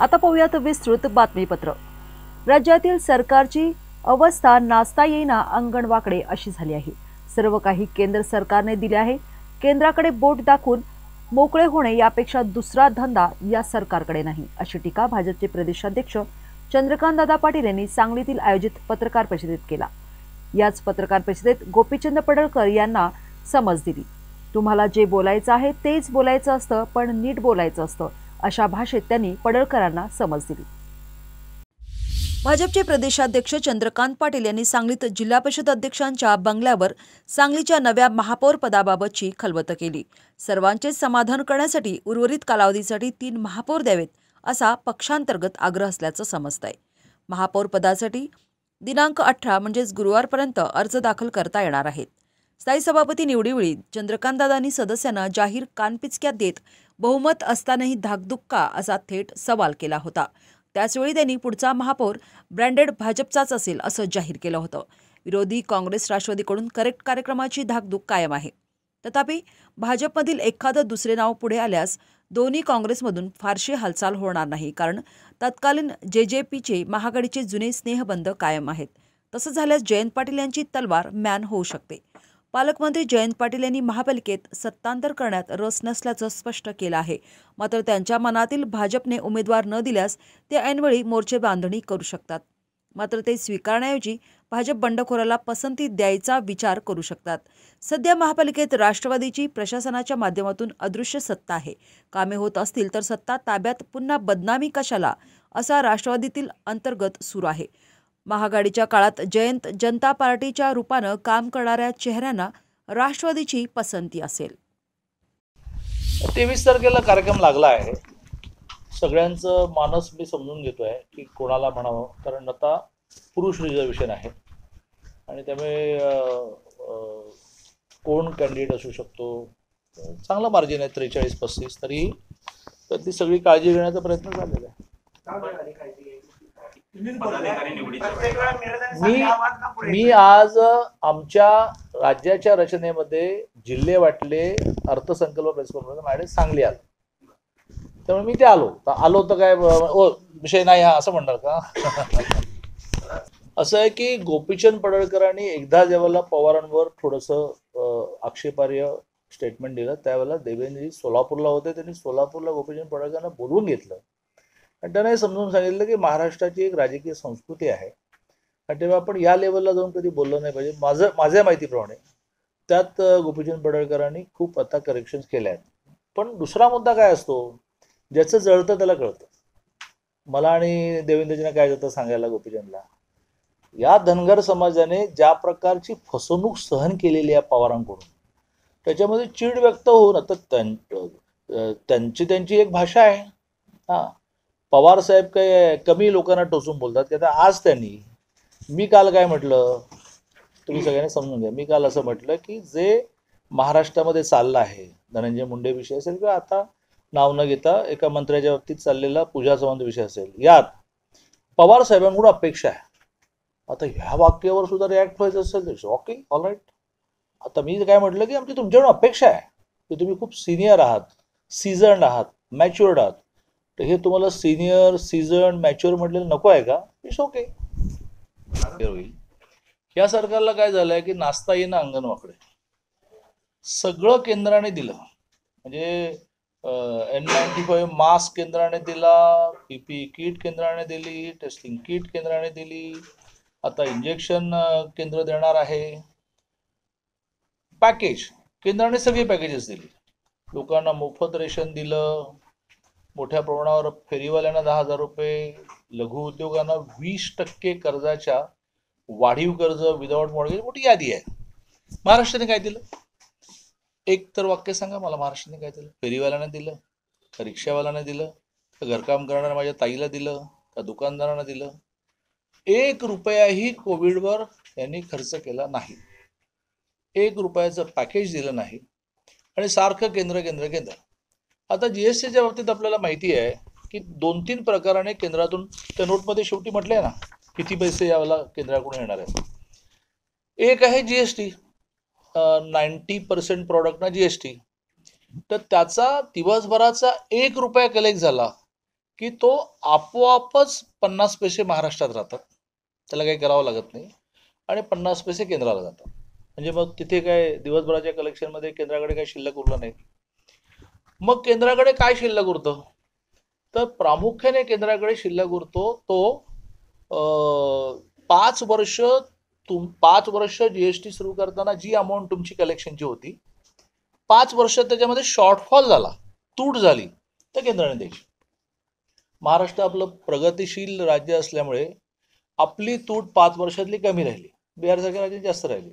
आता पाहूयात विस्तृत बातमीपत्र. राज्यातील सरकारची अवस्था नाचता येईना अंगणवाकडे अशी झाली आहे. सर्व काही केंद्र सरकारने दिले आहे. केंद्राकडे बोट दाखवून मोकळे होणे यापेक्षा दुसरा धंदा या सरकारकडे नाही अशी टीका भाजपचे प्रदेशाध्यक्ष चंद्रकांत दादा पाटील यांनी सांगलीतील आयोजित पत्रकार परिषदेत केला. याच पत्रकार परिषदेत गोपीचंद पडळकर यांना समज दिली. तुम्हाला जे बोलायचं आहे तेच बोलायचं असतं पण नीट बोलायचं असतं. अशा भाषेत त्यांनी पडळकरांना समज दिली. भाजपचे प्रदेशाध्यक्ष चंद्रकांत पाटील यांनी सांगलीत जिल्हा परिषद अध्यक्षांच्या बंगल्यावर सांगलीच्या नव्या महापौर पदाबाबतची खलबत केली. सर्वांचे समाधान करण्यासाठी उर्वरित कालावधीसाठी तीन महापौर द्यावेत असा पक्षांतर्गत आग्रह असल्याचं समजत आहे महापौर पदासाठी दिनांक अठरा म्हणजेच गुरुवारपर्यंत अर्ज दाखल करता येणार आहेत. स्थायी सभापती निवडीवेळी चंद्रकांतदादांनी सदस्यांना जाहीर कानपिचक्यात देत बहुमत असतानाही धाकधुक्का असा थेट सवाल केला होता. त्याचवेळी त्यांनी पुढचा महापौर ब्रँडेड भाजपचाच असेल असं जाहीर केलं होतं. विरोधी काँग्रेस राष्ट्रवादीकडून करेक्ट कार्यक्रमाची धाकधूक कायम आहे. तथापि भाजपमधील एखादं दुसरे नाव पुढे आल्यास दोन्ही काँग्रेसमधून फारशी हालचाल होणार नाही कारण तत्कालीन जे जे पीचे महागडीचे जुने स्नेहबंध कायम आहेत. तसं झाल्यास जयंत पाटील यांची तलवार मॅन होऊ शकते. पालकमंत्री जयंत पाटील यांनी महापालिकेत सत्तांतर करण्यात रस नसल्याचं स्पष्ट केलं आहे. मात्र त्यांच्या मनातील भाजपने उमेदवार न दिल्यास ते ऐनवेळी मोर्चे बांधणी करू शकतात. मात्र ते स्वीकारण्याऐवजी भाजप बंडखोराला पसंती द्यायचा विचार करू शकतात. सध्या महापालिकेत राष्ट्रवादीची प्रशासनाच्या माध्यमातून अदृश्य सत्ता आहे. कामे होत असतील तर सत्ता ताब्यात पुन्हा बदनामी कशाला? असा राष्ट्रवादीतील अंतर्गत सुरू आहे. महागाडीच्या काळात जयंत जनता पार्टीच्या रूपानं काम करणाऱ्या चेहऱ्यांना राष्ट्रवादीची पसंती असेल. तेवीस तारखेला कार्यक्रम लागला आहे. सगळ्यांचं मानस मी समजून घेतो आहे की कोणाला म्हणावं कारण आता पुरुष रिझर्वेशन आहे. आणि त्यामुळे कोण कॅन्डिडेट असू शकतो? चांगला मार्जिन आहे त्रेचाळीस पस्तीस तरी तर ती सगळी काळजी घेण्याचा प्रयत्न झालेला आहे. मी मी आज आमच्या राज्याच्या रचनेमध्ये जिल्हे वाटले अर्थसंकल्प प्रेस कॉन्फरन्स माझ्याकडे सांगली आलं. त्यामुळे मी ते आलो. तर आलो तर काय ओ विषय नाही हा असं म्हणणार का? असं आहे की गोपीचंद पडळकरांनी एकदा ज्यावेळेला पवारांवर थोडंसं आक्षेपार्य स्टेटमेंट दिलं त्यावेळेला देवेंद्रजी सोलापूरला होते. त्यांनी सोलापूरला गोपीचंद पडळकरांना बोलवून घेतलं. आणि त्यांना हे समजून सांगितलं की महाराष्ट्राची एक राजकीय संस्कृती आहे. आणि तेव्हा आपण या लेवलला जाऊन कधी बोललं नाही पाहिजे. माझं माझ्या माहितीप्रमाणे त्यात गोपीचंद पडळकरांनी खूप आता करेक्शन्स केल्या आहेत. पण दुसरा मुद्दा काय असतो? ज्याचं जळतं त्याला कळतं. मला आणि देवेंद्रजींना काय जातं सांगायला गोपीचंदला? या धनगर समाजाने ज्या प्रकारची फसवणूक सहन केलेली आहे पवारांकडून त्याच्यामध्ये चीड व्यक्त होऊन आता त्यां- त्यांची त्यांची एक भाषा आहे. हां. पवार साहेब काय कमी लोकांना टोचून बोलतात की आता आज त्यांनी मी काल काय म्हटलं तुम्ही सगळ्यांनी समजून घ्या मी काल असं म्हटलं की जे महाराष्ट्रामध्ये चाललं आहे धनंजय मुंडे विषय असेल किंवा आता नाव न घेता एका मंत्र्याच्या बाबतीत चाललेला पूजा चव्हाण विषय असेल यात पवार साहेबांकडून अपेक्षा आहे. आता ह्या वाक्यावर सुद्धा रिॲक्ट व्हायचं असेल तर ओके ऑल राईट आता मी काय म्हटलं की आमची तुमच्याकडून अपेक्षा आहे की तुम्ही खूप सिनियर आहात सीझन्ड आहात मॅच्युअर्ड आहात. तर हे तुम्हाला सिनियर सीझन मॅच्युअर म्हटलेलं नको आहे का? इट्स ओके होईल. या सरकारला काय झालंय की नाचता येणं अंगणवाकडे. सगळं केंद्राने दिलं. म्हणजे एन नाईन्टी फाईव्ह मास्क केंद्राने दिला पीपी किट केंद्राने दिली टेस्टिंग किट केंद्राने दिली. आता इंजेक्शन केंद्र देणार आहे. पॅकेज केंद्राने सगळी पॅकेजेस दिली. लोकांना मोफत रेशन दिलं. मोठ्या प्रमाणावर फेरीवाल्यांना दहा हजार रुपये लघु उद्योगांना वीस टक्के कर्जाच्या वाढीव कर्ज विदाउट मॉडगेज मोठी यादी आहे. महाराष्ट्राने काय दिलं? एक तर वाक्य सांगा मला महाराष्ट्राने काय दिलं? फेरीवाल्यांना दिलं का रिक्षावाल्यांना दिलं का घरकाम करणाऱ्या माझ्या ताईला दिलं का दुकानदारांना दिलं? एक रुपयाही कोविडवर यांनी खर्च केला नाही. एक रुपयाचं पॅकेज दिलं नाही. आणि सारखं केंद्र केंद्र केंद्र. आता जी एस टीच्या बाबतीत आपल्याला माहिती आहे की दोन तीन प्रकाराने केंद्रातून त्या नोटमध्ये शेवटी म्हटले आहे ना किती पैसे याला केंद्राकडून येणार आहेत. एक आहे G S T ninety percent प्रॉडक्टना टी तर त्याचा दिवसभराचा एक रुपया कलेक्ट झाला की तो आपोआपच पन्नास पैसे महाराष्ट्रात राहतात. त्याला काही करावं लागत नाही. आणि पन्नास पैसे केंद्राला जातात. म्हणजे मग तिथे काय दिवसभराच्या कलेक्शनमध्ये केंद्राकडे काही शिल्लक उरलं नाही. मग केंद्राकडे काय शिल्लक उरतं? तर प्रामुख्याने केंद्राकडे शिल्लक उरतो तो पाच वर्ष तुम पाच वर्ष जी एस टी सुरू करताना जी अमाऊंट तुमची कलेक्शनची होती पाच वर्ष त्याच्यामध्ये शॉर्टफॉल झाला तूट झाली तर केंद्राने द्यायची. महाराष्ट्र आपलं प्रगतिशील राज्य असल्यामुळे आपली तूट पाच वर्षातली कमी राहिली बिहारसारख्या राज्यात जास्त राहिली.